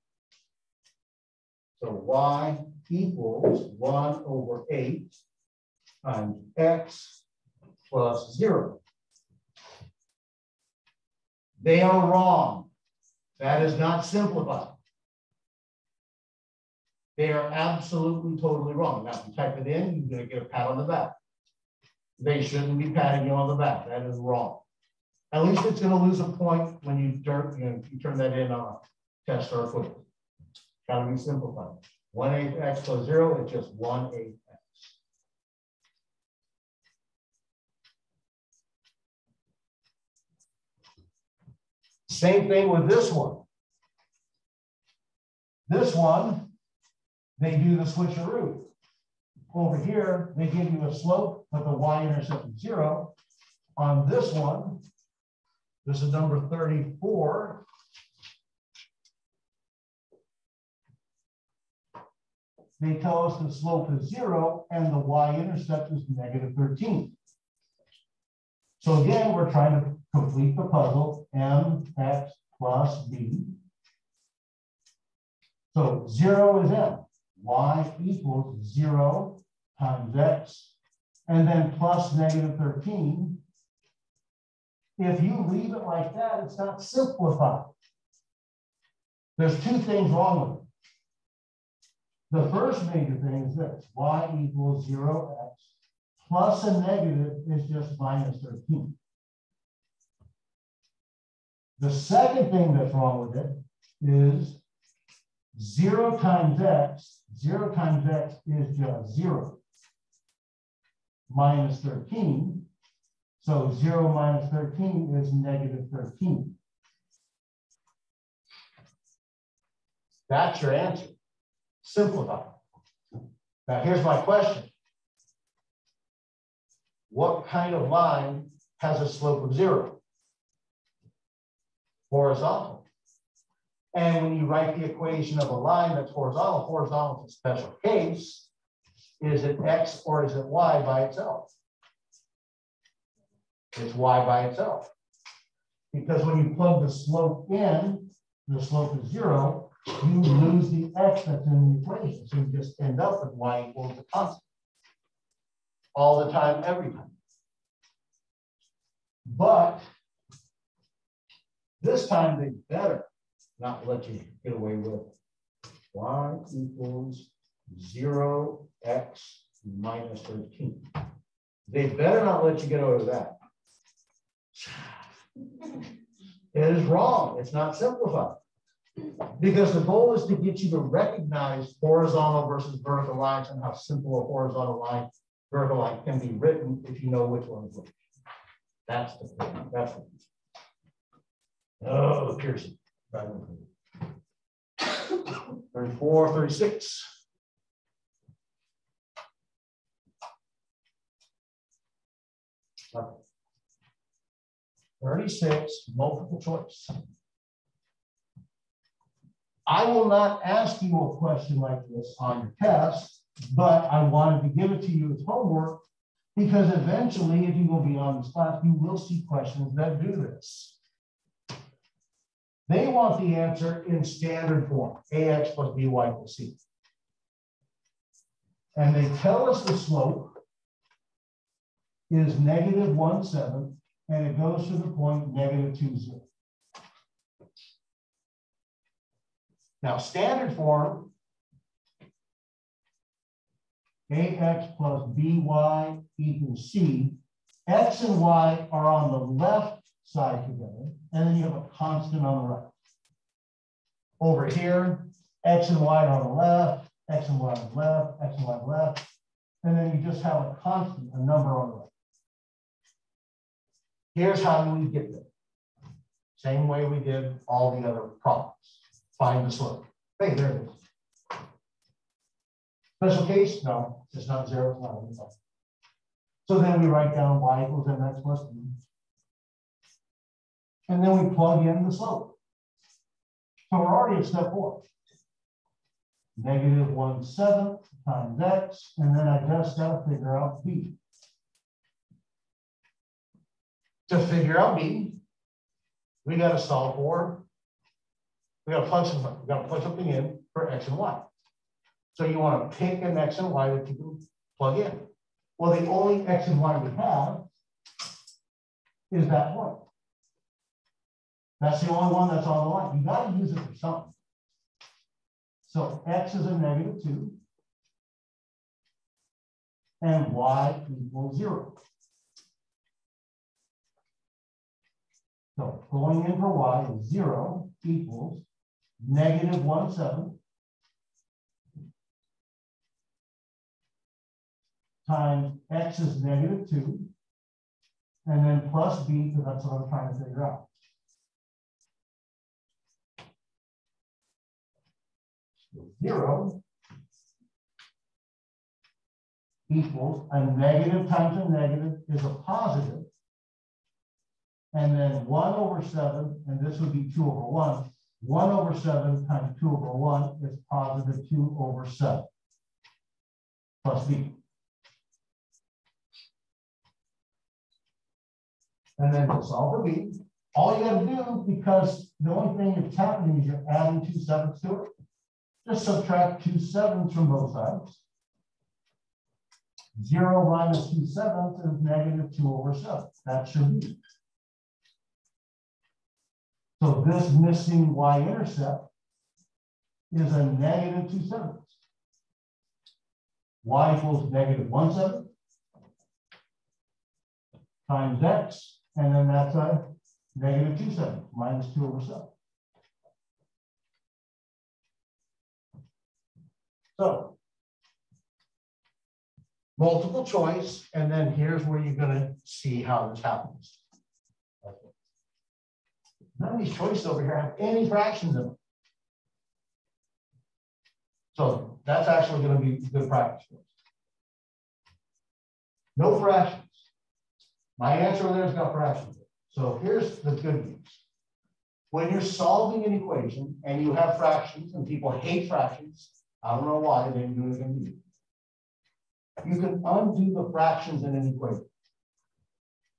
So y equals 1 over 8 times x plus 0. They are wrong. That is not simplified. They are absolutely totally wrong. Now, if you type it in, you're going to get a pat on the back. They shouldn't be patting you on the back. That is wrong. At least it's going to lose a point when you, dirt, you, know, you turn that in on a test or a quiz. Got to be simplified. 1 8 x plus 0 is just 1 8 x. Same thing with this one. This one they do the switcheroo. Over here, they give you a slope, but the y-intercept is zero. On this one, this is number 34. They tell us the slope is zero and the y-intercept is negative 13. So again, we're trying to complete the puzzle, mx plus b. So zero is m y equals 0 times x, and then plus negative 13. If you leave it like that, it's not simplified. There's two things wrong with it. The first major thing is this, y equals 0x plus a negative is just minus 13. The second thing that's wrong with it is 0 times x, 0 times x is just 0 minus 13. So 0 minus 13 is negative 13. That's your answer. Simplify. Now, here's my question. What kind of line has a slope of zero? Horizontal. And when you write the equation of a line that's horizontal, horizontal is a special case. Is it X or is it Y by itself? It's Y by itself. Because when you plug the slope in, the slope is zero, you lose the X that's in the equation. So you just end up with Y equals a constant. All the time, every time. But this time they better not let you get away with y equals zero x minus 13. They better not let you get away with that. It is wrong. It's not simplified. Because the goal is to get you to recognize horizontal versus vertical lines and how simple a horizontal line, vertical line can be written if you know which one is which. That's the thing. That's the Oh, Pearson. 34, 36. Thirty-six, multiple choice. I will not ask you a question like this on your test, but I wanted to give it to you as homework because eventually, if you go beyond this class, you will see questions that do this. They want the answer in standard form, ax plus by equals c. And they tell us the slope is negative 1 7, and it goes to the point negative 2 0. Now, standard form, ax plus by equals c. x and y are on the left side together, and then you have a constant on the right. Over here, x and y on the left, x and y on the left, x and y on the left, and then you just have a constant, a number on the right. Here's how we get there. Same way we did all the other problems. Find the slope. Hey, there it is. Special case? No, it's not zero, it's not. So then we write down y equals mx plus b and then we plug in the slope. So we're already at step four. Negative one seventh times x, and then I just got to figure out b. To figure out b, we got to solve for, we got to plug something, we got to plug something in for x and y. So you want to pick an x and y that you can plug in. Well, the only x and y we have is that one. That's the only one that's on the line. You got to use it for something. So x is a negative 2. And y equals 0. So going in for y is 0 equals negative 1 7 times x is negative 2 and then plus b because that's what I'm trying to figure out. Zero equals a negative times a negative is a positive, and then 1 over 7, and this would be 2 over 1. 1 over 7 times 2 over 1 is positive 2 over 7 plus b. And then to solve for b, all you got to do, because the only thing that's happening is you're adding two sevens to it, just subtract two sevenths from both sides. Zero minus two sevenths is negative two over seven. That should be. So this missing y-intercept is a negative two sevenths. y equals negative one seventh times x, and then that's a negative two sevenths minus two over seven. So multiple choice, and then here's where you're going to see how this happens. None of these choices over here have any fractions in them. So that's actually going to be good practice for us. No fractions. My answer there is got fractions. So here's the good news. When you're solving an equation and you have fractions and people hate fractions, I don't know why they didn't do it again. You can undo the fractions in an equation.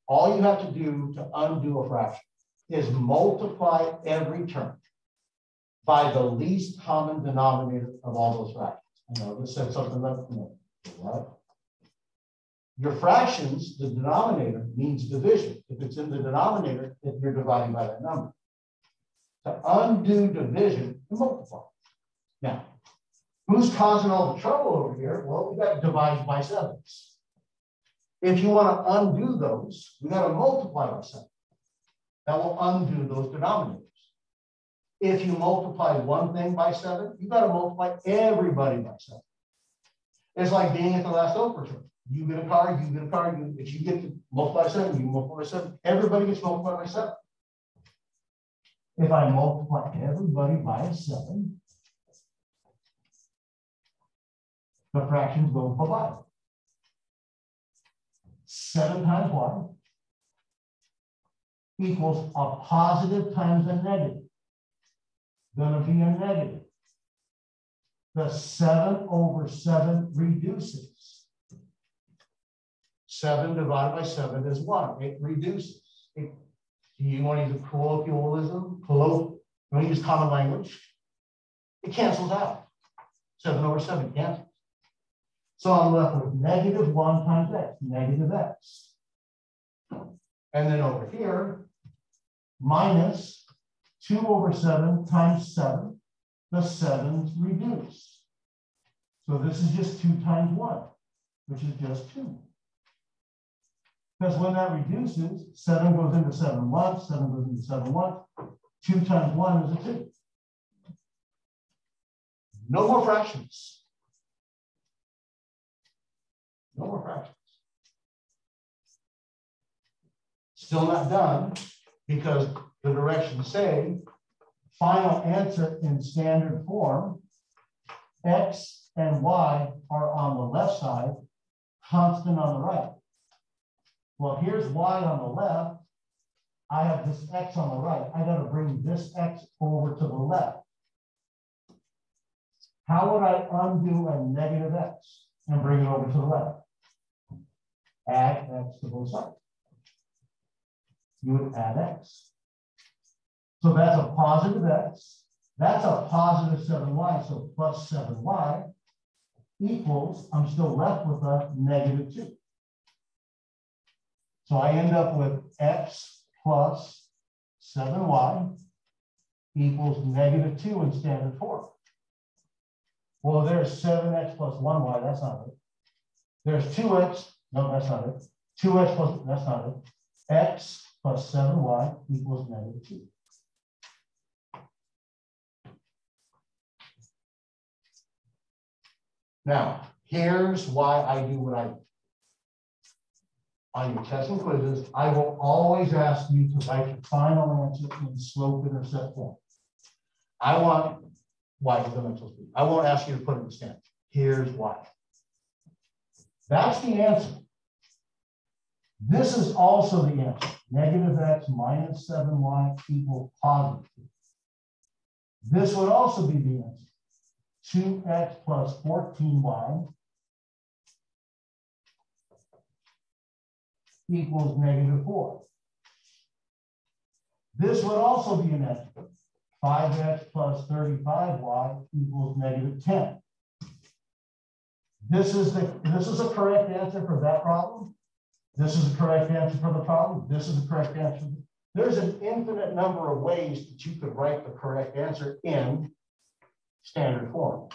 All you have to do to undo a fraction is multiply every term by the least common denominator of all those fractions. I know this said something like, you know, what? Your fractions, the denominator means division. If it's in the denominator, if you're dividing by that number. To undo division, you multiply. Now, who's causing all the trouble over here? Well, we got to divide by sevens. If you want to undo those, we got to multiply by seven. That will undo those denominators. If you multiply one thing by seven, you got to multiply everybody by seven. It's like being at the last show. You get a car, you get a car. You, if you get to multiply seven, you multiply seven. Everybody gets multiplied by seven. If I multiply everybody by seven, the fractions will provide. Seven times one equals a positive times a negative. Gonna be a negative. The seven over seven reduces. Seven divided by seven is one. It reduces. It, do you want to use a colloquialism? Colloquial, you want to use common language? It cancels out. Seven over seven cancels. So I'm left with negative one times x, negative x. And then over here, minus two over seven times seven, the sevens reduce. So this is just two times one, which is just two. Because when that reduces, seven goes into seven once, seven goes into seven once, two times one is a two. No more fractions. No more fractions. Still not done because the directions say final answer in standard form, X and Y are on the left side, constant on the right. Well, here's Y on the left. I have this X on the right. I got to bring this X over to the left. How would I undo a negative X and bring it over to the left? Add X to both sides. You would add X. So that's a positive X. That's a positive 7y, so plus 7y equals, I'm still left with a negative 2. So I end up with x plus 7y equals negative 2 in standard form. Well, there's 7x plus 1y, that's not it. There's 2x, no, that's not it. 2x plus, that's not it. x plus 7y equals negative 2. Now, here's why I do what I do on your test and quizzes, I will always ask you to write your final answer in slope intercept form. I want y exponential speed. I won't ask you to put it in standard. Here's why. That's the answer. This is also the answer. Negative x minus 7y equals positive. This would also be the answer. 2x plus 14y equals negative 4. This would also be an answer. 5x plus 35y equals negative 10. This is the this is a correct answer for that problem. This is the correct answer for the problem. This is the correct answer. There's an infinite number of ways that you could write the correct answer in standard form.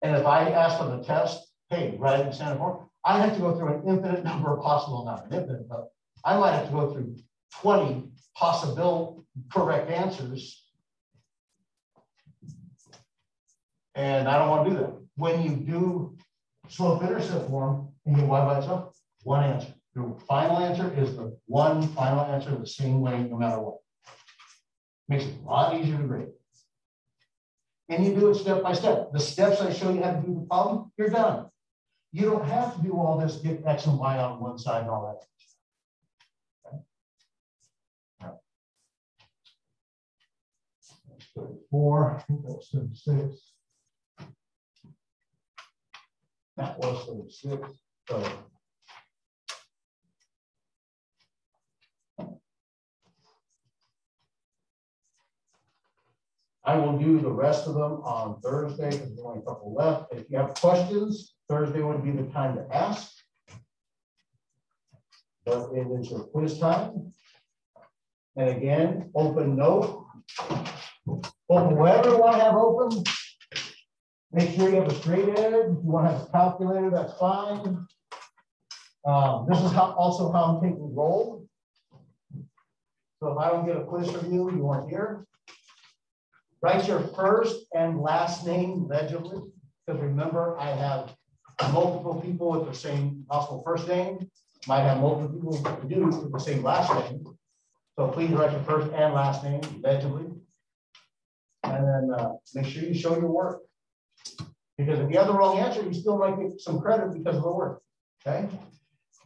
And if I ask on the test, hey, write it in standard form, I have to go through an infinite number of possible, not an infinite, but I might have to go through 20 possible correct answers. And I don't want to do that. When you do slope intercept form and you y by itself, one answer. Your final answer is the one final answer the same way no matter what. Makes it a lot easier to grade. and you do it step by step. The steps I show you how to do the problem, you're done. You don't have to do all this, get X and Y on one side and all that. Four, I think that was thirty-six. That was thirty-six, so. I will do the rest of them on Thursday, because there's only a couple left. If you have questions, Thursday would be the time to ask. But it is your quiz time. And again, open note. Open whatever you want to have open. Make sure you have a straight edge. If you want to have a calculator, that's fine. Um, this is how, also how I'm taking roll. So if I don't get a quiz from you, you weren't here. Write your first and last name legibly, because remember, I have multiple people with the same possible first name, might have multiple people do with the same last name. So please write your first and last name legibly. And then uh, make sure you show your work. Because if you have the wrong answer, you still might get some credit because of the work. Okay.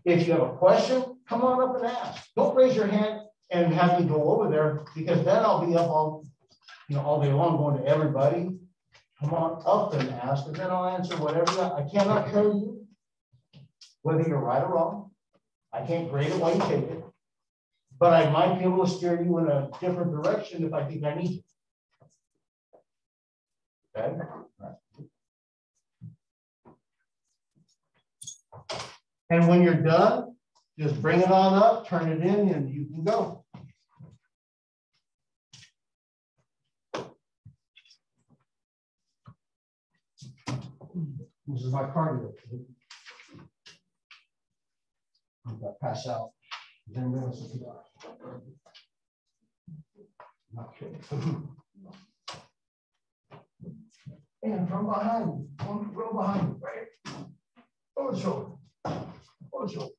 If you have a question, come on up and ask. Don't raise your hand and have me go over there because then I'll be up all, you know, all day long going to everybody. Come on up and ask, and then I'll answer whatever. I cannot tell you whether you're right or wrong. I can't grade it while you take it, but I might be able to steer you in a different direction if I think I need to. Okay. And when you're done, just bring it on up, turn it in, and you can go. This is my cardio. I'm gonna pass out. Ten minutes of Not kidding. And from behind, one behind, right? Over the shoulder. 大丈夫